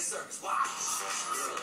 service. Why?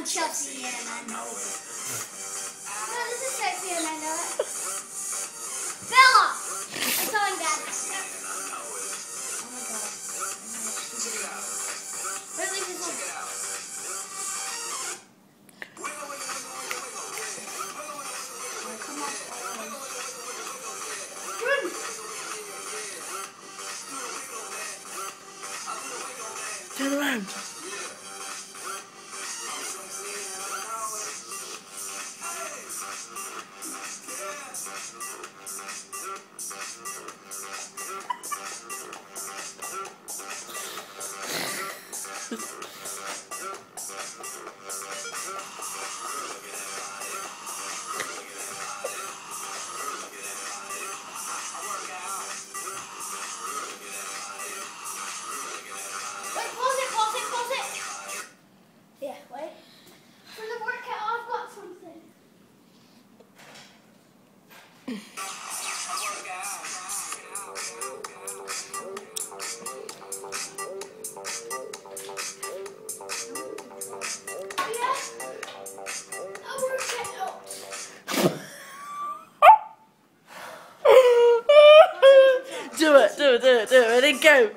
I'm Chelsea and I know it. No, this is Chelsea and I know it. do it, do it, do it, do it. Ready, go.